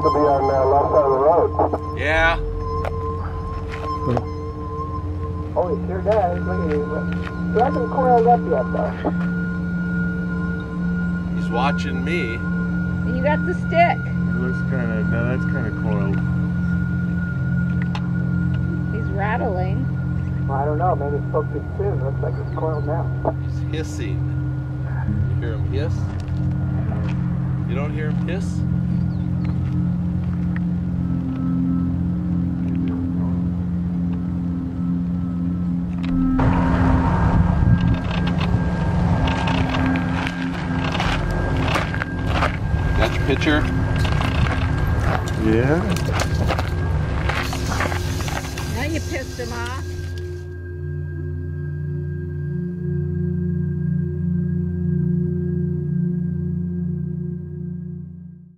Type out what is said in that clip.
he wants to be on the left side of the road. Yeah. Oh, he sure does. Look at him. He hasn't coiled up yet, though. He's watching me. You got the stick. It looks kind of, no, that's kind of coiled. He's rattling. Well, I don't know. Maybe it's spoke too soon. Looks like it's coiled now. He's hissing. You hear him hiss? You don't hear him hiss? Picture? Yeah. Now you pissed him off.